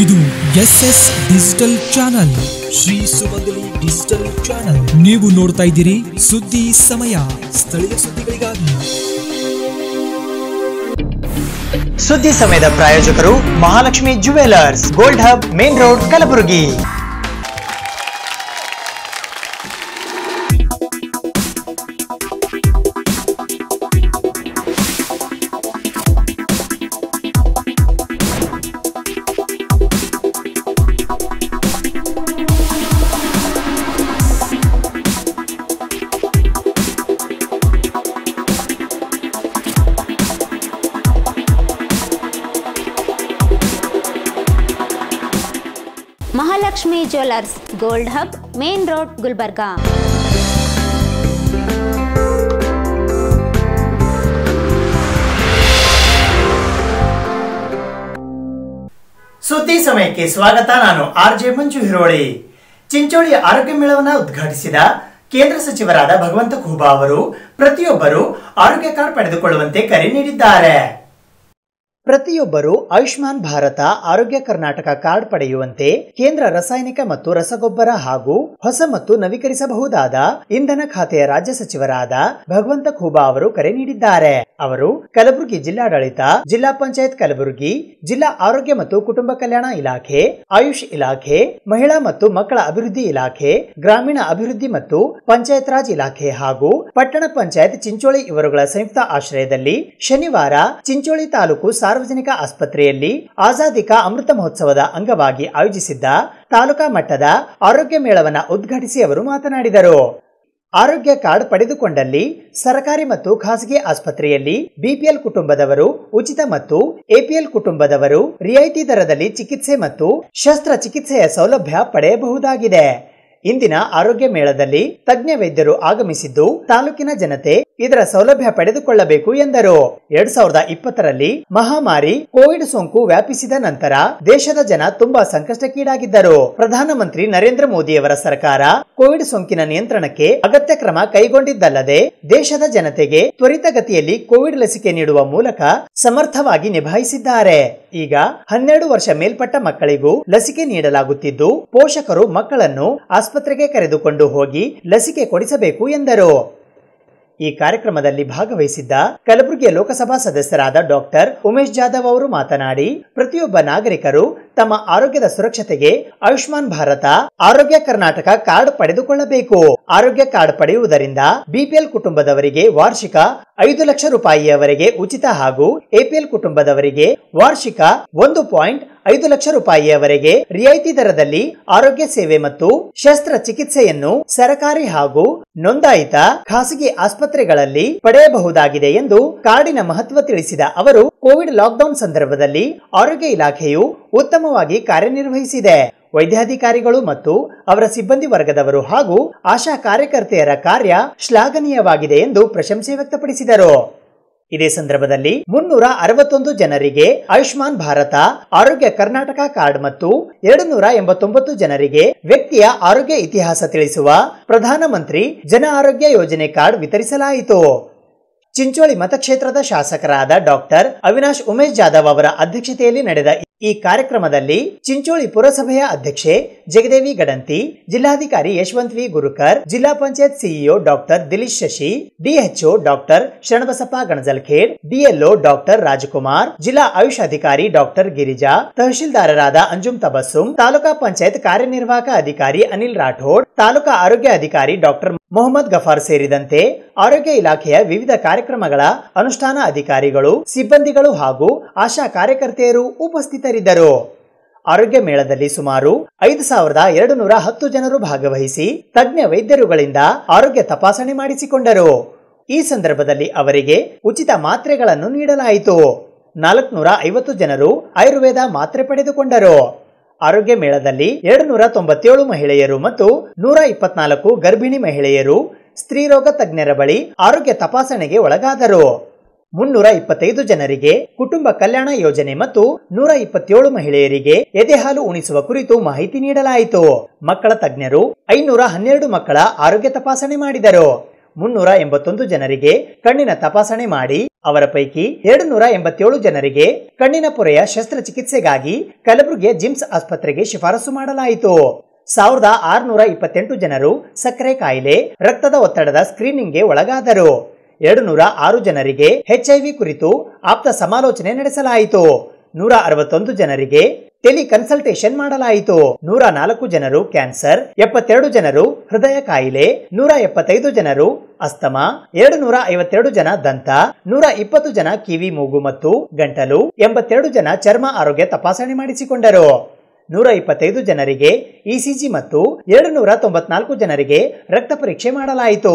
ಇದು S S digital channel. Shri Sumangali digital channel. ನೀವು ನೋಡ್ತಾ ಇದ್ದೀರಿ ಸುದ್ದಿ ಸಮಯ. ಸ್ಥಳೀಯ ಸುದ್ದಿಗಳಿಗಾಗಿ. ಸುದ್ದಿ ಸಮಯದ ಪ್ರಾಯೋಜಕರು Mahalakshmi jewellers gold hub main road Kalaburagi. Jewellers gold hub main road Gulbarga ಸುದ್ದಿ ಸಮಯಕ್ಕೆ ಸ್ವಾಗತ. ನಾನು ಆರ್ ಜೆ ಮಂಜು ಹಿರೋಳಿ. ಚಿಂಚೋಳಿ ಆರೋಗ್ಯ ಮೇಳವನ್ನು ಉದ್ಘಾಟಿಸಿದ ಕೇಂದ್ರ ಸಚಿವರಾದ ಭಗವಂತ ಖೂಬಾ ಅವರು ಪ್ರತಿಯೊಬ್ಬರು ಆರೋಗ್ಯ ಕಾರ್ಡ್ ಪಡೆದುಕೊಳ್ಳುವಂತೆ ಕರೆ ನೀಡಿದ್ದಾರೆ. ಪ್ರತಿಯೊಬ್ಬರು ಆಯುಷ್ಮಾನ್ ಭಾರತ, ಆರೋಗ್ಯ ಕರ್ನಾಟಕ ಕಾರ್ಡ್ ಪಡೆಯುವಂತೆ ಕೇಂದ್ರ ರಾಸಾಯನಿಕ ಮತ್ತು ರಸಗೊಬ್ಬರ ಹಾಗೂ ಹೊಸ ಮತ್ತು ನವೀಕರಿಸಬಹುದಾದ ಇಂಧನ ಖಾತೆಯ ರಾಜ್ಯ ಸಚಿವರಾದ ಭಗವಂತ ಖೂಬಾ ಅವರು ಕರೆ ನೀಡಿದ್ದಾರೆ. ಅವರು ಕಲಬುರಗಿ ಜಿಲ್ಲಾಡಳಿತ, ಜಿಲ್ಲಾ ಪಂಚಾಯತ್ ಕಲಬುರಗಿ, ಜಿಲ್ಲಾ ಆರೋಗ್ಯ ಮತ್ತು ಕುಟುಂಬ ಕಲ್ಯಾಣ ಇಲಾಖೆ, ಆಯುಷ್ ಇಲಾಖೆ, ಮಹಿಳಾ ಮತ್ತು ಮಕ್ಕಳ ಅಭಿವೃದ್ಧಿ ಇಲಾಖೆ, ಗ್ರಾಮೀಣ ಅಭಿವೃದ್ಧಿ ಮತ್ತು ಪಂಚಾಯತ್ ರಾಜ್ ಇಲಾಖೆ ಹಾಗೂ ಪಟ್ಟಣ ಪಂಚಾಯತ್ ಚಿಂಚೋಳಿ ಇವರುಗಳ ಸಂಯುಕ್ತ ಆಶ್ರಯದಲ್ಲಿ ಶನಿವಾರ ಚಿಂಚೋಳಿ ತಾಲೂಕು ಸಾರ್ವಜನಿಕ ಆಸ್ಪತ್ರೆಯಲ್ಲಿ ಆಜಾದಿಕಾ ಅಮೃತ ಮಹೋತ್ಸವದ ಅಂಗವಾಗಿ ಆಯೋಜಿಸಿದ್ದ ತಾಲೂಕಾ ಮಟ್ಟದ ಆರೋಗ್ಯ ಮೇಳವನ್ನು ಉದ್ಘಾಟಿಸಿ ಅವರು ಮಾತನಾಡಿದರು. ಆರೋಗ್ಯ ಕಾರ್ಡ್ ಪಡೆದುಕೊಂಡಲ್ಲಿ ಸರ್ಕಾರಿ ಮತ್ತು ಖಾಸಗಿ ಆಸ್ಪತ್ರೆಯಲ್ಲಿ ಬಿಪಿಎಲ್ ಕುಟುಂಬದವರು ಉಚಿತ ಮತ್ತು ಎಪಿಎಲ್ ಕುಟುಂಬದವರು ರಿಯಾಯಿತಿ ದರದಲ್ಲಿ ಚಿಕಿತ್ಸೆ ಮತ್ತು ಶಸ್ತ್ರಚಿಕಿತ್ಸೆಯ ಸೌಲಭ್ಯ ಪಡೆಯಬಹುದಾಗಿದೆ. ಇಂದಿನ ಆರೋಗ್ಯ ಮೇಳದಲ್ಲಿ ತಜ್ಞ ವೈದ್ಯರು ಆಗಮಿಸಿದ್ದು ತಾಲೂಕಿನ ಜನತೆ ಇದರ ಸೌಲಭ್ಯ ಪಡೆದುಕೊಳ್ಳಬೇಕು ಎಂದರು. ಎರಡ್ ಸಾವಿರದ ಇಪ್ಪತ್ತರಲ್ಲಿ ಮಹಾಮಾರಿ ಕೋವಿಡ್ ಸೋಂಕು ವ್ಯಾಪಿಸಿದ ನಂತರ ದೇಶದ ಜನ ತುಂಬಾ ಸಂಕಷ್ಟಕ್ಕೀಡಾಗಿದ್ದರು. ಪ್ರಧಾನಮಂತ್ರಿ ನರೇಂದ್ರ ಮೋದಿಯವರ ಸರ್ಕಾರ ಕೋವಿಡ್ ಸೋಂಕಿನ ನಿಯಂತ್ರಣಕ್ಕೆ ಅಗತ್ಯ ಕ್ರಮ ಕೈಗೊಂಡಿದ್ದಲ್ಲದೆ ದೇಶದ ಜನತೆಗೆ ತ್ವರಿತಗತಿಯಲ್ಲಿ ಕೋವಿಡ್ ಲಸಿಕೆ ನೀಡುವ ಮೂಲಕ ಸಮರ್ಥವಾಗಿ ನಿಭಾಯಿಸಿದ್ದಾರೆ. ಈಗ ಹನ್ನೆರಡು ವರ್ಷ ಮೇಲ್ಪಟ್ಟ ಮಕ್ಕಳಿಗೂ ಲಸಿಕೆ ನೀಡಲಾಗುತ್ತಿದ್ದು, ಪೋಷಕರು ಮಕ್ಕಳನ್ನು ಆಸ್ಪತ್ರೆಗೆ ಕರೆದುಕೊಂಡು ಹೋಗಿ ಲಸಿಕೆ ಕೊಡಿಸಬೇಕು ಎಂದರು. ಈ ಕಾರ್ಯಕ್ರಮದಲ್ಲಿ ಭಾಗವಹಿಸಿದ್ದ ಕಲಬುರಗಿಯ ಲೋಕಸಭಾ ಸದಸ್ಯರಾದ ಡಾಕ್ಟರ್ ಉಮೇಶ್ ಜಾಧವ್ ಅವರು ಮಾತನಾಡಿ, ಪ್ರತಿಯೊಬ್ಬ ನಾಗರಿಕರು ತಮ್ಮ ಆರೋಗ್ಯದ ಸುರಕ್ಷತೆಗೆ ಆಯುಷ್ಮಾನ್ ಭಾರತ, ಆರೋಗ್ಯ ಕರ್ನಾಟಕ ಕಾರ್ಡ್ ಪಡೆದುಕೊಳ್ಳಬೇಕು. ಆರೋಗ್ಯ ಕಾರ್ಡ್ ಪಡೆಯುವುದರಿಂದ ಬಿಪಿಎಲ್ ಕುಟುಂಬದವರಿಗೆ ವಾರ್ಷಿಕ ಐದು ಲಕ್ಷ ರೂಪಾಯಿಯವರೆಗೆ ಉಚಿತ ಹಾಗೂ ಎಪಿಎಲ್ ಕುಟುಂಬದವರಿಗೆ ವಾರ್ಷಿಕ ಒಂದು ಪಾಯಿಂಟ್ ಐದು ಲಕ್ಷ ರೂಪಾಯಿಯವರೆಗೆ ರಿಯಾಯಿತಿ ದರದಲ್ಲಿ ಆರೋಗ್ಯ ಸೇವೆ ಮತ್ತು ಶಸ್ತ್ರಚಿಕಿತ್ಸೆಯನ್ನು ಸರಕಾರಿ ಹಾಗೂ ನೋಂದಾಯಿತ ಖಾಸಗಿ ಆಸ್ಪತ್ರೆಗಳಲ್ಲಿ ಪಡೆಯಬಹುದಾಗಿದೆ ಎಂದು ಕಾರ್ಡಿನ ಮಹತ್ವ ತಿಳಿಸಿದ ಅವರು, ಕೋವಿಡ್ ಲಾಕ್ಡೌನ್ ಸಂದರ್ಭದಲ್ಲಿ ಆರೋಗ್ಯ ಇಲಾಖೆಯು ಉತ್ತಮವಾಗಿ ಕಾರ್ಯನಿರ್ವಹಿಸಿದೆ. ವೈದ್ಯಾಧಿಕಾರಿಗಳು ಮತ್ತು ಅವರ ಸಿಬ್ಬಂದಿ ವರ್ಗದವರು ಹಾಗೂ ಆಶಾ ಕಾರ್ಯಕರ್ತೆಯರ ಕಾರ್ಯ ಶ್ಲಾಘನೀಯವಾಗಿದೆ ಎಂದು ಪ್ರಶಂಸೆ ವ್ಯಕ್ತಪಡಿಸಿದರು. ಇದೇ ಸಂದರ್ಭದಲ್ಲಿ ಮುನ್ನೂರ ಅರವತ್ತೊಂದು ಜನರಿಗೆ ಆಯುಷ್ಮಾನ್ ಭಾರತ, ಆರೋಗ್ಯ ಕರ್ನಾಟಕ ಕಾರ್ಡ್ ಮತ್ತು ಎರಡು ನೂರ ಎಂಬತ್ತೊಂಬತ್ತು ಜನರಿಗೆ ವ್ಯಕ್ತಿಯ ಆರೋಗ್ಯ ಇತಿಹಾಸ ತಿಳಿಸುವ ಪ್ರಧಾನಮಂತ್ರಿ ಜನ ಆರೋಗ್ಯ ಯೋಜನೆ ಕಾರ್ಡ್ ವಿತರಿಸಲಾಯಿತು. ಚಿಂಚೋಳಿ ಮತಕ್ಷೇತ್ರದ ಶಾಸಕರಾದ ಡಾಕ್ಟರ್ ಅವಿನಾಶ್ ಉಮೇಶ್ ಜಾಧವ್ ಅವರ ಅಧ್ಯಕ್ಷತೆಯಲ್ಲಿ ನಡೆದ ಈ ಕಾರ್ಯಕ್ರಮದಲ್ಲಿ ಚಿಂಚೋಳಿ ಪುರಸಭೆಯ ಅಧ್ಯಕ್ಷೆ ಜಗದೇವಿ ಗಡಂತಿ, ಜಿಲ್ಲಾಧಿಕಾರಿ ಯಶವಂತ್ ವಿ ಗುರುಕರ್, ಜಿಲ್ಲಾ panchayat CEO doctor Dilish Shashi, DHO doctor Sharanabasappa Ganajalkhed, DLO doctor Rajkumar, ಜಿಲ್ಲಾ ಆಯುಷ್ ಅಧಿಕಾರಿ ಡಾಕ್ಟರ್ ಗಿರಿಜಾ, ತಹಶೀಲ್ದಾರರಾದ ಅಂಜುಮ್ ತಬಸ್ಸುಂ ತಾಲೂಕಾ ಪಂಚಾಯತ್ ಕಾರ್ಯನಿರ್ವಾಹಕ ಅಧಿಕಾರಿ ಅನಿಲ್ ರಾಠೋಡ್, ತಾಲೂಕಾ ಆರೋಗ್ಯ ಅಧಿಕಾರಿ ಡಾಕ್ಟರ್ ಮೊಹಮ್ಮದ್ ಗಫಾರ್ ಸೇರಿದಂತೆ ಆರೋಗ್ಯ ಇಲಾಖೆಯ ವಿವಿಧ ಕಾರ್ಯಕ್ರಮಗಳ ಅನುಷ್ಠಾನ ಅಧಿಕಾರಿಗಳು, ಸಿಬ್ಬಂದಿಗಳು ಹಾಗೂ ಆಶಾ ಕಾರ್ಯಕರ್ತೆಯರು ಉಪಸ್ಥಿತರಿದ್ದರು. ಆರೋಗ್ಯ ಮೇಳದಲ್ಲಿ ಸುಮಾರು ಐದು ಸಾವಿರದ ಎರಡು ನೂರ ಹತ್ತು ಜನರು ಭಾಗವಹಿಸಿ ತಜ್ಞ ವೈದ್ಯರುಗಳಿಂದ ಆರೋಗ್ಯ ತಪಾಸಣೆ ಮಾಡಿಸಿಕೊಂಡರು. ಈ ಸಂದರ್ಭದಲ್ಲಿ ಅವರಿಗೆ ಉಚಿತ ಮಾತ್ರೆಗಳನ್ನು ನೀಡಲಾಯಿತು. ನಾಲ್ಕುನೂರ ಐವತ್ತು ಜನರು ಆಯುರ್ವೇದ ಮಾತ್ರೆ ಪಡೆದುಕೊಂಡರು. ಆರೋಗ್ಯ ಮೇಳದಲ್ಲಿ ಎರಡು ನೂರ ತೊಂಬತ್ತೇಳು ಮಹಿಳೆಯರು ಮತ್ತು ನೂರ ಇಪ್ಪತ್ನಾಲ್ಕು ಗರ್ಭಿಣಿ ಮಹಿಳೆಯರು ಸ್ತ್ರೀರೋಗ ತಜ್ಞರ ಬಳಿ ಆರೋಗ್ಯ ತಪಾಸಣೆಗೆ ಒಳಗಾದರು. ಮುನ್ನೂರ ಇಪ್ಪತ್ತೈದು ಜನರಿಗೆ ಕುಟುಂಬ ಕಲ್ಯಾಣ ಯೋಜನೆ ಮತ್ತು ನೂರ ಇಪ್ಪತ್ತೇಳು ಮಹಿಳೆಯರಿಗೆ ಎದೆಹಾಲು ಉಣಿಸುವ ಕುರಿತು ಮಾಹಿತಿ ನೀಡಲಾಯಿತು. ಮಕ್ಕಳ ತಜ್ಞರು ಐನೂರ ಹನ್ನೆರಡು ಮಕ್ಕಳ ಆರೋಗ್ಯ ತಪಾಸಣೆ ಮಾಡಿದರು. ಮುನ್ನೂರ ಎಂಬತ್ತೊಂದು ಜನರಿಗೆ ಕಣ್ಣಿನ ತಪಾಸಣೆ ಮಾಡಿ, ಅವರ ಪೈಕಿ ಎರಡು ನೂರ ಎಂಬತ್ತೇಳು ಜನರಿಗೆ ಕಣ್ಣಿನ ಪೊರೆಯ ಶಸ್ತ್ರಚಿಕಿತ್ಸೆಗಾಗಿ ಕಲಬುರಗಿಯ ಜಿಮ್ಸ್ ಆಸ್ಪತ್ರೆಗೆ ಶಿಫಾರಸು ಮಾಡಲಾಯಿತು. ಸಾವಿರದ ಆರುನೂರ ಇಪ್ಪತ್ತೆಂಟು ಜನರು ಸಕ್ಕರೆ ಕಾಯಿಲೆ, ರಕ್ತದ ಒತ್ತಡದ ಸ್ಕ್ರೀನಿಂಗ್ಗೆ ಒಳಗಾದರು. ಎರಡು ನೂರ ಆರು ಜನರಿಗೆ ಎಚ್ಐವಿ ಕುರಿತು ಆಪ್ತ ಸಮಾಲೋಚನೆ ನಡೆಸಲಾಯಿತು. ನೂರ ಅರವತ್ತೊಂದು ಜನರಿಗೆ ಟೆಲಿ ಕನ್ಸಲ್ಟೇಷನ್ ಮಾಡಲಾಯಿತು. ನೂರ ನಾಲ್ಕು ಜನರು ಕ್ಯಾನ್ಸರ್, ಎಪ್ಪತ್ತೆರಡು ಜನರು ಹೃದಯ ಕಾಯಿಲೆ, ನೂರ ಎಪ್ಪತ್ತೈದು ಜನರು ಅಸ್ತಮಾ, ಎರಡು ನೂರ ಐವತ್ತೆರಡು ಜನ ದಂತ, ನೂರ ಇಪ್ಪತ್ತು ಜನ ಕಿವಿ, ಮೂಗು ಮತ್ತು ಗಂಟಲು, ಎಂಬತ್ತೆರಡು ಜನ ಚರ್ಮ ಆರೋಗ್ಯ ತಪಾಸಣೆ ಮಾಡಿಸಿಕೊಂಡರು. ನೂರ ಇಪ್ಪತ್ತೈದು ಜನರಿಗೆ ಇಸಿಜಿ ಮತ್ತು ಎರಡು ನೂರ ತೊಂಬತ್ನಾಲ್ಕು ಜನರಿಗೆ ರಕ್ತ ಪರೀಕ್ಷೆ ಮಾಡಲಾಯಿತು.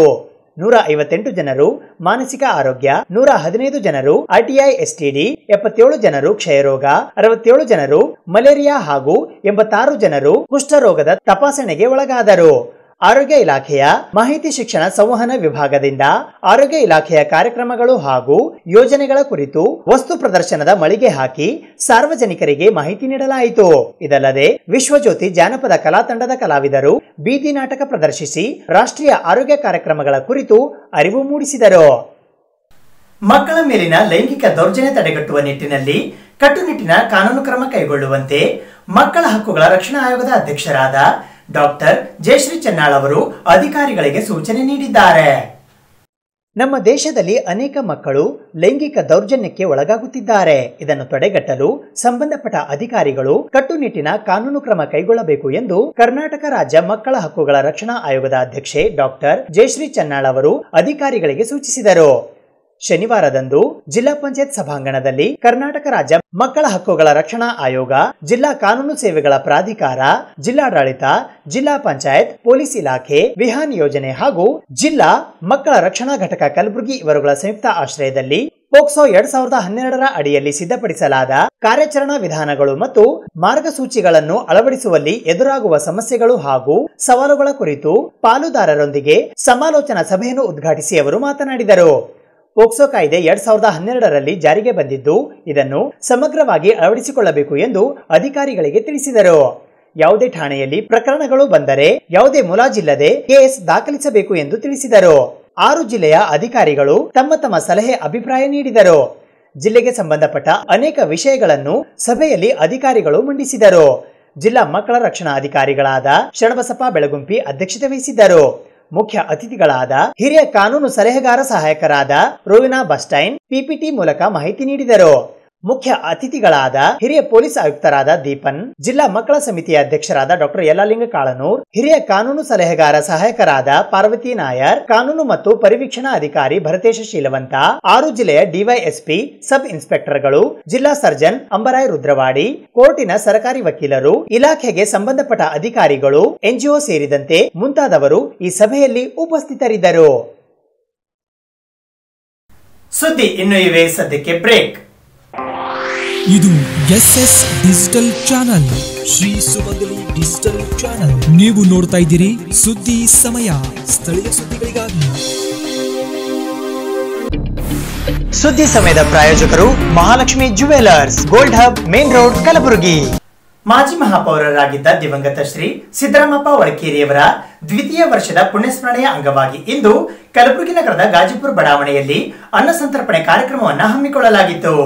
ನೂರ ಐವತ್ತೆಂಟು ಜನರು ಮಾನಸಿಕ ಆರೋಗ್ಯ ನೂರ ಹದಿನೈದು ಜನರು ಆರ್ಟಿಐ ಎಸ್ಟಿಡಿ ಎಪ್ಪತ್ತೇಳು ಜನರು ಕ್ಷಯರೋಗ, ಅರವತ್ತೇಳು ಜನರು ಮಲೇರಿಯಾ ಹಾಗೂ ಎಂಬತ್ತಾರು ಜನರು ಕುಷ್ಠರೋಗದ ತಪಾಸಣೆಗೆ ಒಳಗಾದರು. ಆರೋಗ್ಯ ಇಲಾಖೆಯ ಮಾಹಿತಿ ಶಿಕ್ಷಣ ಸಂವಹನ ವಿಭಾಗದಿಂದ ಆರೋಗ್ಯ ಇಲಾಖೆಯ ಕಾರ್ಯಕ್ರಮಗಳು ಹಾಗೂ ಯೋಜನೆಗಳ ಕುರಿತು ವಸ್ತು ಪ್ರದರ್ಶನದ ಮಳಿಗೆ ಹಾಕಿ ಸಾರ್ವಜನಿಕರಿಗೆ ಮಾಹಿತಿ ನೀಡಲಾಯಿತು. ಇದಲ್ಲದೆ ವಿಶ್ವಜ್ಯೋತಿ ಜಾನಪದ ಕಲಾ ತಂಡದ ಕಲಾವಿದರು ಬೀದಿ ನಾಟಕ ಪ್ರದರ್ಶಿಸಿ ರಾಷ್ಟ್ರೀಯ ಆರೋಗ್ಯ ಕಾರ್ಯಕ್ರಮಗಳ ಕುರಿತು ಅರಿವು ಮೂಡಿಸಿದರು. ಮಕ್ಕಳ ಮೇಲಿನ ಲೈಂಗಿಕ ದೌರ್ಜನ್ಯ ತಡೆಗಟ್ಟುವ ನಿಟ್ಟಿನಲ್ಲಿ ಕಟ್ಟುನಿಟ್ಟಿನ ಕಾನೂನು ಕ್ರಮ ಕೈಗೊಳ್ಳುವಂತೆ ಮಕ್ಕಳ ಹಕ್ಕುಗಳ ರಕ್ಷಣಾ ಆಯೋಗದ ಅಧ್ಯಕ್ಷರಾದ ಡಾಕ್ಟರ್ ಜಯಶ್ರೀ ಚನ್ನಾಳ್ ಅವರು ಅಧಿಕಾರಿಗಳಿಗೆ ಸೂಚನೆ ನೀಡಿದ್ದಾರೆ. ನಮ್ಮ ದೇಶದಲ್ಲಿ ಅನೇಕ ಮಕ್ಕಳು ಲೈಂಗಿಕ ದೌರ್ಜನ್ಯಕ್ಕೆ ಒಳಗಾಗುತ್ತಿದ್ದಾರೆ. ಇದನ್ನು ತಡೆಗಟ್ಟಲು ಸಂಬಂಧಪಟ್ಟ ಅಧಿಕಾರಿಗಳು ಕಟ್ಟುನಿಟ್ಟಿನ ಕಾನೂನು ಕ್ರಮ ಕೈಗೊಳ್ಳಬೇಕು ಎಂದು ಕರ್ನಾಟಕ ರಾಜ್ಯ ಮಕ್ಕಳ ಹಕ್ಕುಗಳ ರಕ್ಷಣಾ ಆಯೋಗದ ಅಧ್ಯಕ್ಷೆ ಡಾಕ್ಟರ್ ಜಯಶ್ರೀ ಚನ್ನಾಳ್ ಅವರು ಅಧಿಕಾರಿಗಳಿಗೆ ಸೂಚಿಸಿದರು. ಶನಿವಾರದಂದು ಜಿಲ್ಲಾ ಪಂಚಾಯತ್ ಸಭಾಂಗಣದಲ್ಲಿ ಕರ್ನಾಟಕ ರಾಜ್ಯ ಮಕ್ಕಳ ಹಕ್ಕುಗಳ ರಕ್ಷಣಾ ಆಯೋಗ, ಜಿಲ್ಲಾ ಕಾನೂನು ಸೇವೆಗಳ ಪ್ರಾಧಿಕಾರ, ಜಿಲ್ಲಾಡಳಿತ, ಜಿಲ್ಲಾ ಪಂಚಾಯತ್, ಪೊಲೀಸ್ ಇಲಾಖೆ, ವಿಹಾನ್ ಯೋಜನೆ ಹಾಗೂ ಜಿಲ್ಲಾ ಮಕ್ಕಳ ರಕ್ಷಣಾ ಘಟಕ ಕಲಬುರಗಿ ಇವರುಗಳ ಸಂಯುಕ್ತ ಆಶ್ರಯದಲ್ಲಿ ಪೋಕ್ಸೋ ಎರಡ್ ಸಾವಿರದ ಹನ್ನೆರಡರ ಅಡಿಯಲ್ಲಿ ಸಿದ್ಧಪಡಿಸಲಾದ ಕಾರ್ಯಾಚರಣಾ ವಿಧಾನಗಳು ಮತ್ತು ಮಾರ್ಗಸೂಚಿಗಳನ್ನು ಅಳವಡಿಸುವಲ್ಲಿ ಎದುರಾಗುವ ಸಮಸ್ಯೆಗಳು ಹಾಗೂ ಸವಾಲುಗಳ ಕುರಿತು ಪಾಲುದಾರರೊಂದಿಗೆ ಸಮಾಲೋಚನಾ ಸಭೆಯನ್ನು ಉದ್ಘಾಟಿಸಿ ಅವರು ಮಾತನಾಡಿದರು. ಪೋಕ್ಸೋ ಕಾಯ್ದೆ ಎರಡ್ ಸಾವಿರದ ಹನ್ನೆರಡರಲ್ಲಿ ಜಾರಿಗೆ ಬಂದಿದ್ದು, ಇದನ್ನು ಸಮಗ್ರವಾಗಿ ಅಳವಡಿಸಿಕೊಳ್ಳಬೇಕು ಎಂದು ಅಧಿಕಾರಿಗಳಿಗೆ ತಿಳಿಸಿದರು. ಯಾವುದೇ ಠಾಣೆಯಲ್ಲಿ ಪ್ರಕರಣಗಳು ಬಂದರೆ ಯಾವುದೇ ಮುಲಾಜಿಲ್ಲದೆ ಕೇಸ್ ದಾಖಲಿಸಬೇಕು ಎಂದು ತಿಳಿಸಿದರು. ಆರು ಜಿಲ್ಲೆಯ ಅಧಿಕಾರಿಗಳು ತಮ್ಮ ತಮ್ಮ ಸಲಹೆ, ಅಭಿಪ್ರಾಯ ನೀಡಿದರು. ಜಿಲ್ಲೆಗೆ ಸಂಬಂಧಪಟ್ಟ ಅನೇಕ ವಿಷಯಗಳನ್ನು ಸಭೆಯಲ್ಲಿ ಅಧಿಕಾರಿಗಳು ಮಂಡಿಸಿದರು. ಜಿಲ್ಲಾ ಮಕ್ಕಳ ರಕ್ಷಣಾ ಅಧಿಕಾರಿಗಳಾದ ಶರಣಬಸಪ್ಪ ಬೆಳಗುಂಪಿ ಅಧ್ಯಕ್ಷತೆ ವಹಿಸಿದ್ದರು. ಮುಖ್ಯ ಅತಿಥಿಗಳಾದ ಹಿರಿಯ ಕಾನೂನು ಸಲಹೆಗಾರ ಸಹಾಯಕರಾದ ರೋವಿನಾ ಬಸ್ಟೈನ್ ಪಿಪಿಟಿ ಮೂಲಕ ಮಾಹಿತಿ ನೀಡಿದರು. ಮುಖ್ಯ ಅತಿಥಿಗಳಾದ ಹಿರಿಯ ಪೊಲೀಸ್ ಆಯುಕ್ತರಾದ ದೀಪನ್, ಜಿಲ್ಲಾ ಮಕ್ಕಳ ಸಮಿತಿಯ ಅಧ್ಯಕ್ಷರಾದ ಡಾಕ್ಟರ್ ಯಲ್ಲಾಲಿಂಗ ಕಾಳನೂರ್, ಹಿರಿಯ ಕಾನೂನು ಸಲಹೆಗಾರ ಸಹಾಯಕರಾದ ಪಾರ್ವತಿ ನಾಯರ್, ಕಾನೂನು ಮತ್ತು ಪರಿವೀಕ್ಷಣಾ ಅಧಿಕಾರಿ ಭರತೇಶ ಶೀಲವಂತ, ಆರು ಜಿಲ್ಲೆಯ ಡಿವೈಎಸ್ಪಿ, ಸಬ್ ಇನ್ಸ್ಪೆಕ್ಟರ್ಗಳು, ಜಿಲ್ಲಾ ಸರ್ಜನ್ ಅಂಬರಾಯ್ ರುದ್ರವಾಡಿ, ಕೋರ್ಟಿನ ಸರ್ಕಾರಿ ವಕೀಲರು, ಇಲಾಖೆಗೆ ಸಂಬಂಧಪಟ್ಟ ಅಧಿಕಾರಿಗಳು, ಎನ್ಜಿಒ ಸೇರಿದಂತೆ ಮುಂತಾದವರು ಈ ಸಭೆಯಲ್ಲಿ ಉಪಸ್ಥಿತರಿದ್ದರು. ಸುದ್ದಿ ಇನ್ನು ಇವೆ, ಸದ್ಯಕ್ಕೆ ಬ್ರೇಕ್. ಇದು S S digital channel. Shri Sumangali digital channel. ನೀವು ನೋಡ್ತಾ ಇದ್ದೀರಿ ಸುದ್ದಿ ಸಮಯ. ಸ್ಥಳೀಯ ಸುದ್ದಿಗಳಿಗಾಗಿ. ಸುದ್ದಿ ಸಮಯದ ಪ್ರಾಯೋಜಕರು Mahalakshmi jewellers gold hub main road Kalaburagi. ಮಾಜಿ ಮಹಾಪೌರರಾಗಿದ್ದ ದಿವಂಗತ ಶ್ರೀ ಸಿದ್ದರಾಮಪ್ಪ ಒಳಕೇರಿಯವರ ದ್ವಿತೀಯ ವರ್ಷದ ಪುಣ್ಯಸ್ಮರಣೆಯ ಅಂಗವಾಗಿ ಇಂದು ಕಲಬುರಗಿ ನಗರದ ಗಾಜಿಪುರ ಬಡಾವಣೆಯಲ್ಲಿ ಅನ್ನ ಸಂತರ್ಪಣೆ ಕಾರ್ಯಕ್ರಮವನ್ನು ಹಮ್ಮಿಕೊಳ್ಳಲಾಗಿತ್ತು.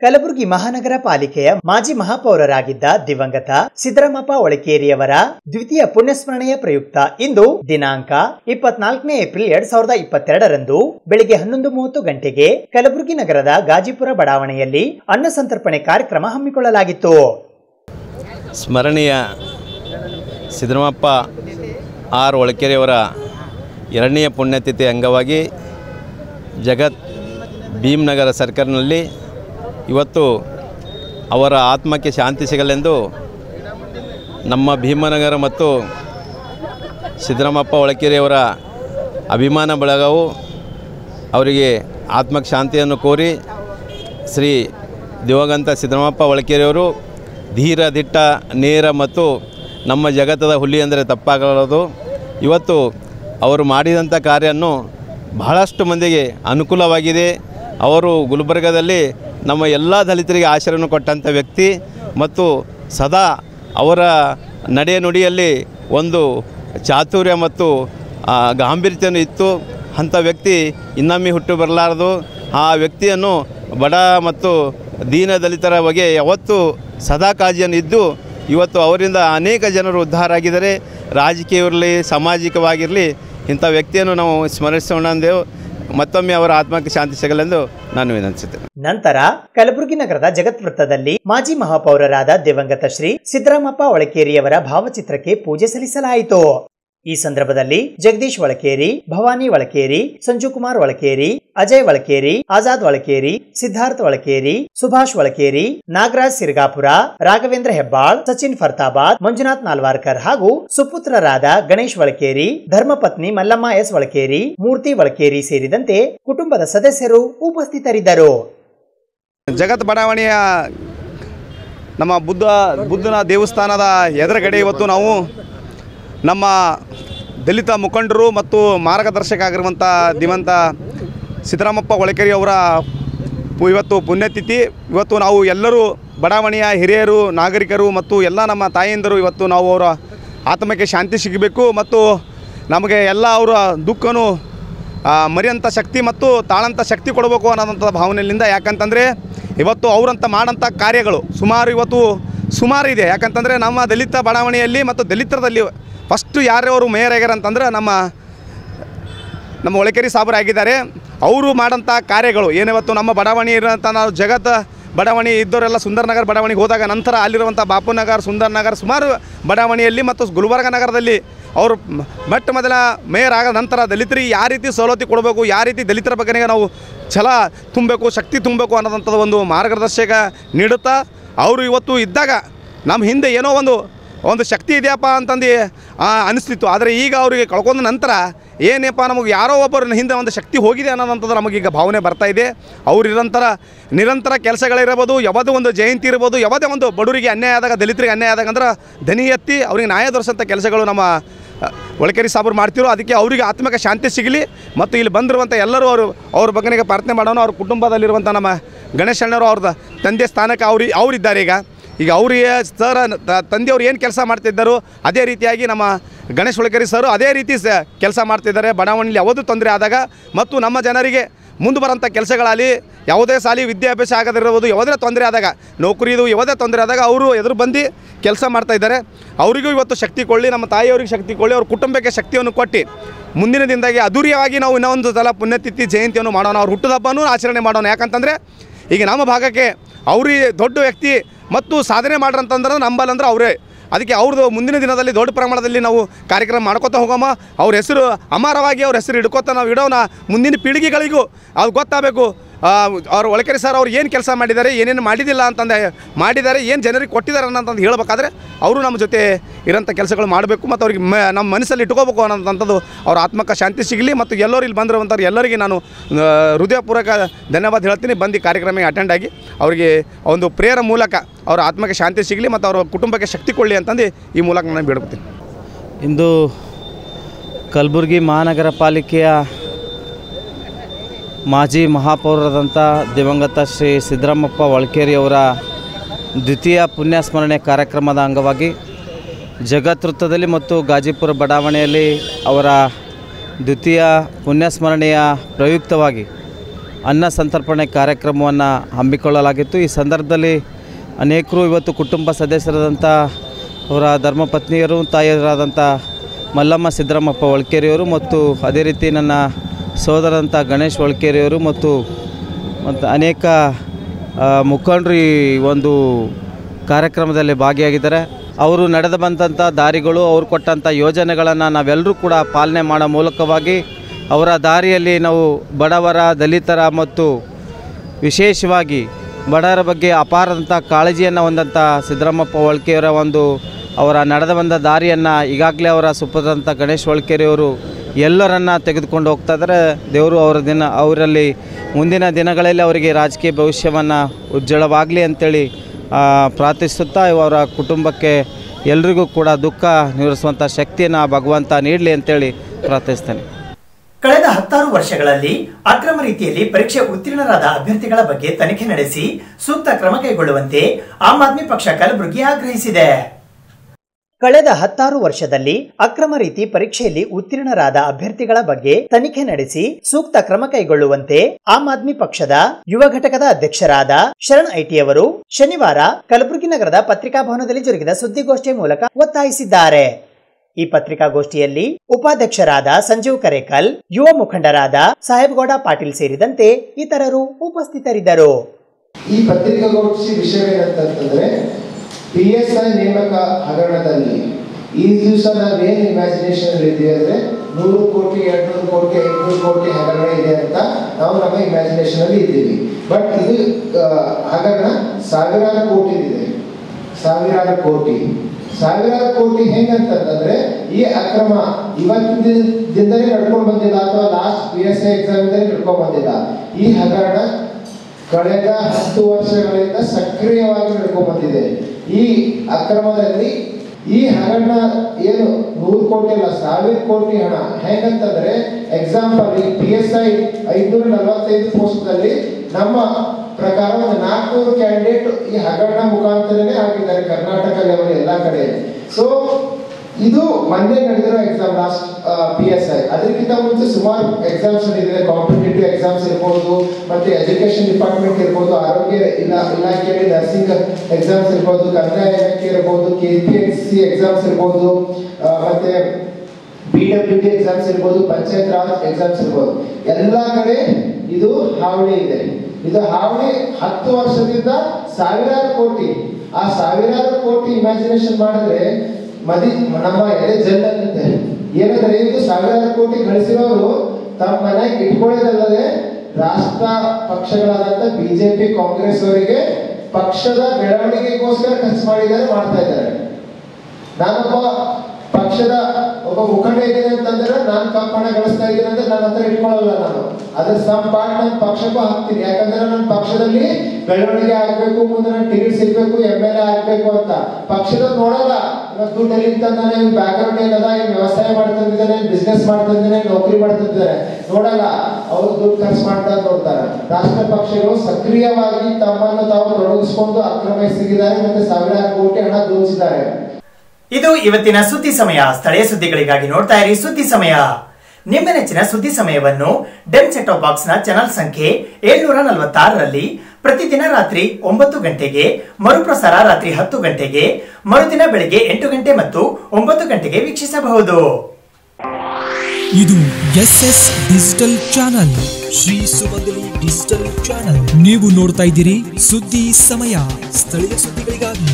ಕಲಬುರಗಿ ಮಹಾನಗರ ಪಾಲಿಕೆಯ ಮಾಜಿ ಮಹಾಪೌರರಾಗಿದ್ದ ದಿವಂಗತ ಸಿದ್ದರಾಮಪ್ಪ ಒಳಕೇರಿಯವರ ದ್ವಿತೀಯ ಪುಣ್ಯಸ್ಮರಣೆಯ ಪ್ರಯುಕ್ತ ಇಂದು ದಿನಾಂಕ ಇಪ್ಪತ್ನಾಲ್ಕನೇ ಏಪ್ರಿಲ್ ಎರಡ್ ಸಾವಿರದ ಇಪ್ಪತ್ತೆರಡರಂದು ಬೆಳಿಗ್ಗೆ ಹನ್ನೊಂದು ಮೂವತ್ತು ಗಂಟೆಗೆ ಕಲಬುರಗಿ ನಗರದ ಗಾಜಿಪುರ ಬಡಾವಣೆಯಲ್ಲಿ ಅನ್ನ ಸಂತರ್ಪಣೆ ಕಾರ್ಯಕ್ರಮ ಹಮ್ಮಿಕೊಳ್ಳಲಾಗಿತ್ತು. ಸ್ಮರಣೀಯ ಸಿದ್ದರಾಮಪ್ಪ ಆರ್ ಒಳಕೆರೆಯವರ ಎರಡನೆಯ ಪುಣ್ಯತಿಥಿ ಅಂಗವಾಗಿ ಜಗತ್ ಭೀಮ್ನಗರ ಸರ್ಕಲ್ನಲ್ಲಿ ಇವತ್ತು ಅವರ ಆತ್ಮಕ್ಕೆ ಶಾಂತಿ ಸಿಗಲೆಂದು ನಮ್ಮ ಭೀಮನಗರ ಮತ್ತು ಸಿದ್ದರಾಮಪ್ಪ ಒಳಕೆರೆಯವರ ಅಭಿಮಾನ ಬಳಗವು ಅವರಿಗೆ ಆತ್ಮಕ್ಕೆ ಶಾಂತಿಯನ್ನು ಕೋರಿ ಶ್ರೀ ದಿವಂಗತ ಸಿದ್ದರಾಮಪ್ಪ ಒಳಕೆರೆಯವರು ಧೀರ, ದಿಟ್ಟ, ನೇರ ಮತ್ತು ನಮ್ಮ ಜಗತ್ತದ ಹುಲಿ ಅಂದರೆ ತಪ್ಪಾಗಲಾರದು. ಇವತ್ತು ಅವರು ಮಾಡಿದಂಥ ಕಾರ್ಯವನ್ನು ಬಹಳಷ್ಟು ಮಂದಿಗೆ ಅನುಕೂಲವಾಗಿದೆ. ಅವರು ಗುಲ್ಬರ್ಗದಲ್ಲಿ ನಮ್ಮ ಎಲ್ಲ ದಲಿತರಿಗೆ ಆಶ್ರಯವನ್ನು ಕೊಟ್ಟಂಥ ವ್ಯಕ್ತಿ ಮತ್ತು ಸದಾ ಅವರ ನಡೆ ನುಡಿಯಲ್ಲಿ ಒಂದು ಚಾತುರ್ಯ ಮತ್ತು ಗಾಂಭೀರ್ಯತೆಯನ್ನು ಇತ್ತು. ಅಂಥ ವ್ಯಕ್ತಿ ಇನ್ನೊಮ್ಮೆ ಹುಟ್ಟು ಬರಲಾರದು. ಆ ವ್ಯಕ್ತಿಯನ್ನು ಬಡ ಮತ್ತು ದೀನ ದಲಿತರ ಬಗ್ಗೆ ಯಾವತ್ತು ಸದಾ ಕಾಜಿಯನ್ನು ಇದ್ದು, ಇವತ್ತು ಅವರಿಂದ ಅನೇಕ ಜನರು ಉದ್ಧಾರ ಆಗಿದ್ದಾರೆ. ರಾಜಕೀಯವಿರಲಿ ಸಾಮಾಜಿಕವಾಗಿರಲಿ ಇಂಥ ವ್ಯಕ್ತಿಯನ್ನು ನಾವು ಸ್ಮರಿಸೋಣಂದೆವು ಮತ್ತೊಮ್ಮೆ ಅವರ ಆತ್ಮಕ್ಕೆ ಶಾಂತಿ ಸಿಗಲೆಂದು ನಾನು ವಿನಂತಿಸುತ್ತೇನೆ. ನಂತರ ಕಲಬುರಗಿ ನಗರದ ಜಗತ್ ವೃತ್ತದಲ್ಲಿ ಮಾಜಿ ಮಹಾಪೌರರಾದ ದಿವಂಗತ ಶ್ರೀ ಸಿದ್ದರಾಮಪ್ಪ ಒಳಕೇರಿಯವರ ಭಾವಚಿತ್ರಕ್ಕೆ ಪೂಜೆ ಸಲ್ಲಿಸಲಾಯಿತು. ಈ ಸಂದರ್ಭದಲ್ಲಿ ಜಗದೀಶ್ ಒಳಕೇರಿ ಭವಾನಿ ಒಳಕೇರಿ ಸಂಜುಕುಮಾರ್ ಒಳಕೇರಿ ಅಜಯ್ ಒಳಕೇರಿ ಆಜಾದ್ ಒಳಕೇರಿ ಸಿದ್ಧಾರ್ಥ ಒಳಕೇರಿ ಸುಭಾಷ್ ಒಳಕೇರಿ ನಾಗರಾಜ್ ಸಿರ್ಗಾಪುರ, ರಾಘವೇಂದ್ರ ಹೆಬ್ಬಾಳ್, ಸಚಿನ್ ಫರ್ತಾಬಾದ್, ಮಂಜುನಾಥ್ ನಾಲ್ವಾರ್ಕರ್ ಹಾಗೂ ಸುಪುತ್ರರಾದ ಗಣೇಶ್ ಒಳಕೇರಿ ಧರ್ಮಪತ್ನಿ ಮಲ್ಲಮ್ಮ ಎಸ್ ಒಳಕೇರಿ ಮೂರ್ತಿ ಒಳಕೇರಿ ಸೇರಿದಂತೆ ಕುಟುಂಬದ ಸದಸ್ಯರು ಉಪಸ್ಥಿತರಿದ್ದರು. ಜಗತ್ ಬಡಾವಣೆಯ ನಮ್ಮ ಬುದ್ಧ, ಬುದ್ಧನ ದೇವಸ್ಥಾನದ ಎದುರುಗಡೆ ಇವತ್ತು ನಾವು ನಮ್ಮ ದಲಿತ ಮುಖಂಡರು ಮತ್ತು ಮಾರ್ಗದರ್ಶಕ ಆಗಿರುವಂಥ ದಿವಂತ ಸಿದ್ದರಾಮಪ್ಪ ಒಳಕೆರೆ ಅವರ ಇವತ್ತು ಪುಣ್ಯತಿಥಿ. ಇವತ್ತು ನಾವು ಎಲ್ಲರೂ ಬಡಾವಣೆಯ ಹಿರಿಯರು, ನಾಗರಿಕರು ಮತ್ತು ಎಲ್ಲ ನಮ್ಮ ತಾಯಂದಿರು ಇವತ್ತು ನಾವು ಅವರ ಆತ್ಮಕ್ಕೆ ಶಾಂತಿ ಸಿಗಬೇಕು ಮತ್ತು ನಮಗೆ ಎಲ್ಲ ಅವರ ದುಃಖನೂ ಮರೆಯಂಥ ಶಕ್ತಿ ಮತ್ತು ತಾಳಂಥ ಶಕ್ತಿ ಕೊಡಬೇಕು ಅನ್ನೋದಂಥ ಭಾವನೆಯಿಂದ ಯಾಕಂತಂದರೆ ಇವತ್ತು ಅವರಂತ ಮಾಡಂಥ ಕಾರ್ಯಗಳು ಸುಮಾರು ಇವತ್ತು ಸುಮಾರು ಇದೆ. ಯಾಕಂತಂದರೆ ನಮ್ಮ ದಲಿತ ಬಡಾವಣೆಯಲ್ಲಿ ಮತ್ತು ದಲಿತರದಲ್ಲಿ ಫಸ್ಟು ಯಾರ್ಯಾವರು ಮೇಯರ್ ಆಗ್ಯಾರ ಅಂತಂದ್ರೆ ನಮ್ಮ ನಮ್ಮ ಒಳಕೆರಿ ಸಾಬರು ಆಗಿದ್ದಾರೆ. ಅವರು ಮಾಡಂಥ ಕಾರ್ಯಗಳು ಏನಿವತ್ತು ನಮ್ಮ ಬಡಾವಣೆ ಇರೋಂಥ ನಾವು ಜಗತ್ ಬಡಾವಣೆ ಇದ್ದವರೆಲ್ಲ ಸುಂದರ್ ನಗರ ಬಡಾವಣೆಗೆ ಹೋದಾಗ ನಂತರ ಅಲ್ಲಿರುವಂಥ ಬಾಪು ನಗರ್ ನಗರ ನಗರ್ ಸುಮಾರು ಬಡಾವಣೆಯಲ್ಲಿ ಮತ್ತು ಗುಲ್ಬರ್ಗ ನಗರದಲ್ಲಿ ಅವರು ಮೊಟ್ಟ ಮೊದಲ ಮೇಯರ್ ಆದ ನಂತರ ದಲಿತರಿಗೆ ಯಾವ ರೀತಿ ಸವಲತ್ತು ಕೊಡಬೇಕು, ಯಾವ ರೀತಿ ದಲಿತರ ಬಗ್ಗೆ ನಾವು ಛಲ ತುಂಬಬೇಕು, ಶಕ್ತಿ ತುಂಬಬೇಕು ಅನ್ನೋದಂಥದ್ದು ಒಂದು ಮಾರ್ಗದರ್ಶಕ ನೀಡುತ್ತಾ ಅವರು ಇವತ್ತು ಇದ್ದಾಗ ನಮ್ಮ ಹಿಂದೆ ಏನೋ ಒಂದು ಒಂದು ಶಕ್ತಿ ಇದೆಯಪ್ಪ ಅಂತಂದು ಅನಿಸ್ತಿತ್ತು. ಆದರೆ ಈಗ ಅವರಿಗೆ ಕಳ್ಕೊಂಡ ನಂತರ ಏನಪ್ಪ ನಮಗೆ ಯಾರೋ ಒಬ್ಬರ ಹಿಂದೆ ಒಂದು ಶಕ್ತಿ ಹೋಗಿದೆ ಅನ್ನೋದಂಥದ್ದು ನಮಗೀಗ ಭಾವನೆ ಬರ್ತಾ ಇದೆ. ಅವ್ರು ನಿರಂತರ ನಿರಂತರ ಕೆಲಸಗಳಿರ್ಬೋದು, ಯಾವುದೇ ಒಂದು ಜಯಂತಿ ಇರ್ಬೋದು, ಯಾವುದೇ ಒಂದು ಬಡವರಿಗೆ ಅನ್ಯಾಯ ಆದಾಗ, ದಲಿತರಿಗೆ ಅನ್ಯಾಯ ಆದಾಗ ಅಂದ್ರೆ ಧನಿ ಎತ್ತಿ ಅವ್ರಿಗೆ ನ್ಯಾಯ ದೊರೆಸಂಥ ಕೆಲಸಗಳು ನಮ್ಮ ಒಳಕೇರಿ ಸಾಬರು ಮಾಡ್ತಿರೋ, ಅದಕ್ಕೆ ಅವರಿಗೆ ಆತ್ಮಕ ಶಾಂತಿ ಸಿಗಲಿ. ಮತ್ತು ಇಲ್ಲಿ ಬಂದಿರುವಂಥ ಎಲ್ಲರೂ ಅವರು, ಅವ್ರ ಬಗ್ಗೆಗೆ ಪ್ರಾರ್ಥನೆ ಮಾಡೋಣ. ಅವ್ರ ಕುಟುಂಬದಲ್ಲಿರುವಂಥ ನಮ್ಮ ಗಣೇಶ್ ಅಣ್ಣರು ತಂದೆ ಸ್ಥಾನಕ್ಕೆ ಅವ್ರಿ, ಅವರಿದ್ದಾರೆ ಈಗ. ಈಗ ಅವರಿಗೆ ಸರ್ ತಂದೆಯವ್ರು ಏನು ಕೆಲಸ ಮಾಡ್ತಿದ್ದರು, ಅದೇ ರೀತಿಯಾಗಿ ನಮ್ಮ ಗಣೇಶ್ ಒಳಕೇರಿ ಸರ್ ಅದೇ ರೀತಿ ಕೆಲಸ ಮಾಡ್ತಿದ್ದಾರೆ. ಬಡಾವಣೆಯಲ್ಲಿ ಯಾವುದು ತೊಂದರೆ ಆದಾಗ, ಮತ್ತು ನಮ್ಮ ಜನರಿಗೆ ಮುಂದೆ ಬರೋಂಥ ಕೆಲಸಗಳಲ್ಲಿ ಯಾವುದೇ ಸಾಲಿ ವಿದ್ಯಾಭ್ಯಾಸ ಆಗದಿರ್ಬೋದು ಯಾವುದೇ ತೊಂದರೆ ಆದಾಗ, ನೌಕರಿದು ಯಾವುದೇ ತೊಂದರೆ ಆದಾಗ ಅವರು ಎದುರು ಬಂದು ಕೆಲಸ ಮಾಡ್ತಾಯಿದ್ದಾರೆ ಅವರಿಗೂ ಇವತ್ತು ಶಕ್ತಿ ಕೊಳ್ಳಿ ನಮ್ಮ ತಾಯಿಯವ್ರಿಗೆ ಶಕ್ತಿ ಕೊಳ್ಳಿ ಅವ್ರ ಕುಟುಂಬಕ್ಕೆ ಶಕ್ತಿಯನ್ನು ಕೊಟ್ಟು ಮುಂದಿನ ದಿನದಾಗಿ ಅದೂರಿಯಾಗಿ ನಾವು ಇನ್ನೊಂದು ಸಲ ಪುಣ್ಯತಿಥಿ ಜಯಂತಿಯನ್ನು ಮಾಡೋಣ. ಅವ್ರ ಹುಟ್ಟುಹಬ್ಬನೂ ಆಚರಣೆ ಮಾಡೋಣ. ಯಾಕಂತಂದರೆ ಈಗ ನಮ್ಮ ಭಾಗಕ್ಕೆ ಅವ್ರಿಗೆ ದೊಡ್ಡ ವ್ಯಕ್ತಿ ಮತ್ತು ಸಾಧನೆ ಮಾಡ್ರಂತಂದ್ರೆ ನಂಬಲ್ಲಂದ್ರೆ ಅವರೇ. ಅದಕ್ಕೆ ಅವ್ರದ್ದು ಮುಂದಿನ ದಿನದಲ್ಲಿ ದೊಡ್ಡ ಪ್ರಮಾಣದಲ್ಲಿ ನಾವು ಕಾರ್ಯಕ್ರಮ ಮಾಡ್ಕೋತಾ ಹೋಗೋಮ. ಅವ್ರ ಹೆಸರು ಅಮಾರವಾಗಿ ಅವ್ರ ಹೆಸರು ಹಿಡ್ಕೋತಾ ನಾವು ಇಡೋಣ. ಮುಂದಿನ ಪೀಳಿಗೆಗಳಿಗೂ ಅದು ಗೊತ್ತಾಗಬೇಕು. ಅವ್ರ ಒಳಕೆರೆ ಸರ್ ಅವ್ರು ಏನು ಕೆಲಸ ಮಾಡಿದ್ದಾರೆ, ಏನೇನು ಮಾಡಿದಿಲ್ಲ ಅಂತಂದು, ಮಾಡಿದ್ದಾರೆ, ಏನು ಜನರಿಗೆ ಕೊಟ್ಟಿದ್ದಾರೆ ಅನ್ನೋಂತಂದು ಹೇಳಬೇಕಾದ್ರೆ ಅವರು ನಮ್ಮ ಜೊತೆ ಇರೋಂಥ ಕೆಲಸಗಳು ಮಾಡಬೇಕು ಮತ್ತು ಅವ್ರಿಗೆ ಮ, ನಮ್ಮ ಮನಸ್ಸಲ್ಲಿ ಇಟ್ಕೋಬೇಕು ಅನ್ನೋಂಥದ್ದು ಅವ್ರ ಆತ್ಮಕ ಶಾಂತಿ ಸಿಗಲಿ ಮತ್ತು ಎಲ್ಲರೂ ಇಲ್ಲಿ ಬಂದಿರುವಂಥವ್ರು ಎಲ್ಲರಿಗೆ ನಾನು ಹೃದಯಪೂರ್ವಕ ಧನ್ಯವಾದ ಹೇಳ್ತೀನಿ. ಬಂದು ಕಾರ್ಯಕ್ರಮಕ್ಕೆ ಅಟೆಂಡ್ ಆಗಿ ಅವರಿಗೆ ಒಂದು ಪ್ರೇಯರ ಮೂಲಕ ಅವರ ಆತ್ಮಕ್ಕೆ ಶಾಂತಿ ಸಿಗಲಿ ಮತ್ತು ಅವರ ಕುಟುಂಬಕ್ಕೆ ಶಕ್ತಿ ಕೊಡಲಿ ಅಂತಂದು ಈ ಮೂಲಕ ನಾನು ಬೇಡ್ಕೊತೀನಿ. ಇಂದು ಕಲಬುರಗಿ ಮಹಾನಗರ ಪಾಲಿಕೆಯ ಮಾಜಿ ಮಹಾಪೌರರಾದಂಥ ದಿವಂಗತ ಶ್ರೀ ಸಿದ್ದರಾಮಪ್ಪ ಒಳಕೇರಿಯವರ ದ್ವಿತೀಯ ಪುಣ್ಯಸ್ಮರಣೆ ಕಾರ್ಯಕ್ರಮದ ಅಂಗವಾಗಿ ಜಗತ್ ವೃತ್ತದಲ್ಲಿ ಮತ್ತು ಗಾಜಿಪುರ ಬಡಾವಣೆಯಲ್ಲಿ ಅವರ ದ್ವಿತೀಯ ಪುಣ್ಯಸ್ಮರಣೆಯ ಪ್ರಯುಕ್ತವಾಗಿ ಅನ್ನ ಸಂತರ್ಪಣೆ ಕಾರ್ಯಕ್ರಮವನ್ನು ಹಮ್ಮಿಕೊಳ್ಳಲಾಗಿತ್ತು. ಈ ಸಂದರ್ಭದಲ್ಲಿ ಅನೇಕರು ಇವತ್ತು ಕುಟುಂಬ ಸದಸ್ಯರಾದಂಥ ಅವರ ಧರ್ಮಪತ್ನಿಯರು, ತಾಯಿಯರಾದಂಥ ಮಲ್ಲಮ್ಮ ಸಿದ್ದರಾಮಪ್ಪ ಒಳ್ಕೇರಿಯವರು ಮತ್ತು ಅದೇ ರೀತಿ ನನ್ನ ಸೋದರಂಥ ಗಣೇಶ್ ಒಳ್ಕೇರಿಯವರು ಮತ್ತು ಮತ್ತು ಅನೇಕ ಮುಖಂಡರು ಈ ಒಂದು ಕಾರ್ಯಕ್ರಮದಲ್ಲಿ ಭಾಗಿಯಾಗಿದ್ದಾರೆ. ಅವರು ನಡೆದು ಬಂದಂಥ ದಾರಿಗಳು, ಅವರು ಕೊಟ್ಟಂಥ ಯೋಜನೆಗಳನ್ನು ನಾವೆಲ್ಲರೂ ಕೂಡ ಪಾಲನೆ ಮಾಡೋ ಮೂಲಕವಾಗಿ ಅವರ ದಾರಿಯಲ್ಲಿ ನಾವು ಬಡವರ, ದಲಿತರ ಮತ್ತು ವಿಶೇಷವಾಗಿ ಬಡವರ ಬಗ್ಗೆ ಅಪಾರದಂಥ ಕಾಳಜಿಯನ್ನು ಹೊಂದಂಥ ಸಿದ್ದರಾಮಪ್ಪ ಹೊಳ್ಕೆಯವರ ಒಂದು ಅವರ ನಡೆದು ಬಂದ ದಾರಿಯನ್ನು ಈಗಾಗಲೇ ಅವರ ಸುಪುತ್ರಂಥ ಗಣೇಶ್ ಒಳ್ಕೆರೆಯವರು ಎಲ್ಲರನ್ನ ತೆಗೆದುಕೊಂಡು ಹೋಗ್ತಾ ಇದ್ದಾರೆ. ದೇವರು ಅವರ ದಿನ, ಅವರಲ್ಲಿ ಮುಂದಿನ ದಿನಗಳಲ್ಲಿ ಅವರಿಗೆ ರಾಜಕೀಯ ಭವಿಷ್ಯವನ್ನು ಉಜ್ವಲವಾಗಲಿ ಅಂತೇಳಿ ಪ್ರಾರ್ಥಿಸುತ್ತಾ ಅವರ ಕುಟುಂಬಕ್ಕೆ ಎಲ್ರಿಗೂ ಕೂಡ ದುಃಖ ನಿವರಿಸುವಂಥ ಶಕ್ತಿಯನ್ನು ಭಗವಂತ ನೀಡಲಿ ಅಂತೇಳಿ ಪ್ರಾರ್ಥಿಸ್ತೇನೆ. ಕಳೆದ ಹತ್ತಾರು ವರ್ಷಗಳಲ್ಲಿ ಅಕ್ರಮ ರೀತಿಯಲ್ಲಿ ಪರೀಕ್ಷೆ ಉತ್ತೀರ್ಣರಾದ ಅಭ್ಯರ್ಥಿಗಳ ಬಗ್ಗೆ ತನಿಖೆ ನಡೆಸಿ ಸೂಕ್ತ ಕ್ರಮ ಕೈಗೊಳ್ಳುವಂತೆ ಆಮ್ ಆದ್ಮಿ ಪಕ್ಷ ಕಲಬುರಗಿ ಆಗ್ರಹಿಸಿದೆ. ಕಳೆದ ಹತ್ತಾರು ವರ್ಷದಲ್ಲಿ ಅಕ್ರಮ ರೀತಿ ಪರೀಕ್ಷೆಯಲ್ಲಿ ಉತ್ತೀರ್ಣರಾದ ಅಭ್ಯರ್ಥಿಗಳ ಬಗ್ಗೆ ತನಿಖೆ ನಡೆಸಿ ಸೂಕ್ತ ಕ್ರಮ ಕೈಗೊಳ್ಳುವಂತೆ ಆಮ್ ಆದ್ಮಿ ಪಕ್ಷದ ಯುವ ಘಟಕದ ಅಧ್ಯಕ್ಷರಾದ ಶರಣ್ ಐಟಿ ಅವರು ಶನಿವಾರ ಕಲಬುರಗಿ ನಗರದ ಪತ್ರಿಕಾ ಭವನದಲ್ಲಿ ಜರುಗಿದ ಸುದ್ದಿಗೋಷ್ಠಿ ಮೂಲಕ ಒತ್ತಾಯಿಸಿದ್ದಾರೆ. ಈ ಪತ್ರಿಕಾಗೋಷ್ಠಿಯಲ್ಲಿ ಉಪಾಧ್ಯಕ್ಷರಾದ ಸಂಜೀವ್ ಕರೇಕಲ್, ಯುವ ಮುಖಂಡರಾದ ಸಾಹೇಬ್ಗೌಡ ಪಾಟೀಲ್ ಸೇರಿದಂತೆ ಇತರರು ಉಪಸ್ಥಿತರಿದ್ದರು. ಈ ಪತ್ರಿಕಾಗೋಷ್ಠಿ ಪಿ ಎಸ್ ಐ ನೇಮಕ ಹಗರಣದಲ್ಲಿ ಈ ದಿವಸ ನಾವೇನು ಇಮ್ಯಾಜಿನೇಷನ್ ಇದ್ದೀವಿ ಅಂದರೆ ನೂರು ಕೋಟಿ, ಎರಡ್ನೂರು ಕೋಟಿ ಐನೂರು ಕೋಟಿ ಹಗರಣ ಇದೆ ಅಂತ ನಾವು ನಮ್ಮ ಇಮ್ಯಾಜಿನೇಷನಲ್ಲಿ ಇದ್ದೀವಿ. ಬಟ್ ಇದು ಹಗರಣ ಸಾವಿರಾರು ಕೋಟಿ ಇದೆ ಸಾವಿರಾರು ಕೋಟಿ. ಸಾವಿರಾರು ಕೋಟಿ ಹೆಂಗಂತಂದ್ರೆ ಈ ಅಕ್ರಮ ಇವತ್ತಿನ ದಿನ- ದಿನದಲ್ಲಿ ನಡ್ಕೊಂಡು ಬಂದಿಲ್ಲ ಅಥವಾ last P S I exam ನಡ್ಕೊಂಡು ಬಂದಿಲ್ಲ. ಈ ಹಗರಣ ಕಳೆದ ಹತ್ತು ವರ್ಷಗಳಿಂದ ಸಕ್ರಿಯವಾಗಿ ನಡ್ಕೊಂಡು ಬಂದಿದೆ. ಈ ಅಕ್ರಮದಲ್ಲಿ ಈ ಹಗರಣ ಏನು ನೂರು ಕೋಟಿ ಅಲ್ಲ, ಸಾವಿರ ಕೋಟಿ ಹಣ. ಹೇಗಂತಂದ್ರೆ ಎಕ್ಸಾಂಪಲ್ ಈ ಪಿ ಎಸ್ ಐ ಐನೂರ ನಲವತ್ತೈದು ಪೋಸ್ಟ್ನಲ್ಲಿ ನಮ್ಮ ಪ್ರಕಾರ ಒಂದು ನಾಲ್ಕುನೂರು ಕ್ಯಾಂಡಿಡೇಟ್ ಈ ಹಗರಣ ಮುಖಾಂತರನೇ ಆಗಿದ್ದಾರೆ ಕರ್ನಾಟಕ ಲೆವೆಲ್ ಎಲ್ಲ ಕಡೆ. ಸೊ ಇದು ಮೊನ್ನೆ ನಡೆದಿರೋ exam last P S I ಅದಕ್ಕಿಂತ ಮುಂಚೆ ಸುಮಾರು ಎಕ್ಸಾಮ್ಸ್ ನಡೆದಿದೆ ಕಾಂಪಿಟೇಟಿವ್ ಎಕ್ಸಾಮ್ಸ್ ಇರ್ಬೋದು, ಮತ್ತೆ ಎಜುಕೇಶನ್ ಡಿಪಾರ್ಟ್ಮೆಂಟ್ ಇರ್ಬೋದು, ಆರೋಗ್ಯ ಇಲಾ, ಇಲಾಖೆಯಲ್ಲಿ ನರ್ಸಿಂಗ್ ಎಕ್ಸಾಮ್ಸ್ ಇರ್ಬೋದು, ಕಂದಾಯ ಇಲಾಖೆ ಇರ್ಬೋದು K P S C exams ಇರ್ಬೋದು ಮತ್ತೆ ಪಿ ಡಬ್ಲ್ಯೂ ಡಿ ಎಕ್ಸಾಮ್ಸ್ ಇರ್ಬೋದು, ಪಂಚಾಯತ್ ರಾಜ್ ಎಕ್ಸಾಮ್ಸ್ ಇರ್ಬೋದು. ಎಲ್ಲ ಕಡೆ ಇದು ಹಾವಳಿ ಇದೆ. ಇದು ಹಾವಳಿ ಹತ್ತು ವರ್ಷದಿಂದ ಸಾವಿರಾರು ಕೋಟಿ. ಆ ಸಾವಿರಾರು ಕೋಟಿ ಇಮ್ಯಾಜಿನೇಷನ್ ಮಾಡಿದ್ರೆ ಮದಿ, ನಮ್ಮ ಎದೆ ಜಲ್ ಏನಂದ್ರೆ ಇದು ಸಾವಿರಾರು ಕೋಟಿ ಗಳಿಸಿರೋರು ತಮ್ಮ ಮನೆಗೆ ಇಟ್ಕೊಳ್ಳೋದಲ್ಲದೆ ರಾಷ್ಟ್ರ ಪಕ್ಷಗಳಾದಂತ ಬಿಜೆಪಿ, ಕಾಂಗ್ರೆಸ್ ಅವರಿಗೆ ಪಕ್ಷದ ಬೆಳವಣಿಗೆಗೋಸ್ಕರ ಖರ್ಚು ಮಾಡಿದ್ದಾರೆ, ಮಾಡ್ತಾ ಇದ್ದಾರೆ. ನಾನೊಬ್ಬ ಪಕ್ಷದ ಒಬ್ಬ ಮುಖಂಡ ಇದ್ದೀನಿ ಅಂತಂದ್ರೆ ನಾನು ಕಪ್ಪು ಗಳಿಸ್ತಾ ಇದ್ದೀನಿ ಅಂದ್ರೆ ನನ್ನ ಹತ್ರ ಇಟ್ಕೊಳ್ಳಲ್ಲ ನಾನು. ಅದ್ರ ಸಮ್ ಪಾರ್ಟ್ ನನ್ನ ಪಕ್ಷಕ್ಕೂ ಹಾಕ್ತೀನಿ. ಯಾಕಂದ್ರೆ ನನ್ನ ಪಕ್ಷದಲ್ಲಿ ಬೆಳವಣಿಗೆ ಆಗ್ಬೇಕು, ಮುಂದೆ ನಾನು ಟಿಕೆಟ್ ಸಿಗ್ಬೇಕು ಎಂ ಎಲ್ ಎ ಆಗ್ಬೇಕು ಅಂತ. ಪಕ್ಷದ ನೋಡಲ್ಲ ದುಡ್ಡು ಎಲ್ಲಿ ತಂದಾನೆ ಇವ್ನ ಬ್ಯಾಕ್ಗ್ರೌಂಡ್ ಏನದ? ಇವ್ನು ವ್ಯವಸಾಯ ಮಾಡ್ತಿದ್ದಾನೆ ಬಿಸ್ನೆಸ್ ಮಾಡ್ತಿದ್ದಾನೆ ನೌಕರಿ ಮಾಡ್ತಿದ್ದಾರೆ ನೋಡಲ್ಲ, ಅವ್ರು ದುಡ್ಡು ಖರ್ಚು ಮಾಡ್ತಾ ನೋಡ್ತಾರೆ. ರಾಷ್ಟ್ರ ಪಕ್ಷಗಳು ಸಕ್ರಿಯವಾಗಿ ತಮ್ಮನ್ನು ತಾವು ತೊಡಗಿಸಿಕೊಂಡು ಅಕ್ರಮ ಸಿಗಿದ್ದಾರೆ ಮತ್ತೆ ಸಾವಿರಾರು ಕೋಟಿ ಹಣ ದೋಚಿದ್ದಾರೆ. ಇದು ಇವತ್ತಿನ ಸುದ್ದಿ ಸಮಯ. ಸ್ಥಳೀಯ ಸುದ್ದಿಗಳಿಗಾಗಿ ನೋಡ್ತಾ ಇರಿ ಸುದ್ದಿ ಸಮಯ. ನಿಮ್ಮ ನೆಚ್ಚಿನ ಸುದ್ದಿ ಸಮಯವನ್ನು ಡೆನ್ ಸೆಟ್ ಬಾಕ್ಸ್ನ ಚಾನಲ್ ಸಂಖ್ಯೆ ಏಳ್ನೂರ ನಲವತ್ತಾರರಲ್ಲಿ ಪ್ರತಿದಿನ ರಾತ್ರಿ ಒಂಬತ್ತು ಗಂಟೆಗೆ ಮರುಪ್ರಸಾರ ರಾತ್ರಿ ಹತ್ತು ಗಂಟೆಗೆ ಮರುದಿನ ಬೆಳಿಗ್ಗೆ ಎಂಟು ಗಂಟೆ ಮತ್ತು ಒಂಬತ್ತು ಗಂಟೆಗೆ ವೀಕ್ಷಿಸಬಹುದು. ಇದು S S digital channel. Shri Sumangali digital channel. ನೀವು ನೋಡ್ತಾ ಇದ್ದೀರಿ ಸುದ್ದಿ ಸಮಯ. ಸ್ಥಳೀಯ ಸುದ್ದಿಗಳಿಗಾಗಿ.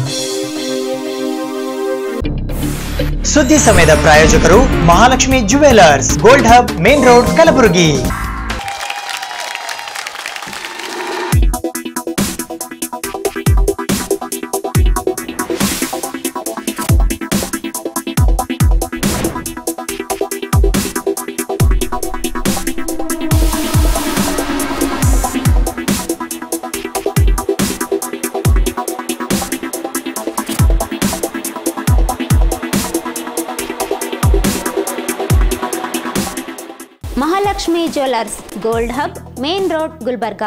ಸುದ್ದಿ ಸಮಯದ ಪ್ರಾಯೋಜಕರು Mahalakshmi jewellers gold hub main road Kalaburagi. Mahalakshmi jewellers gold hub main road Gulbarga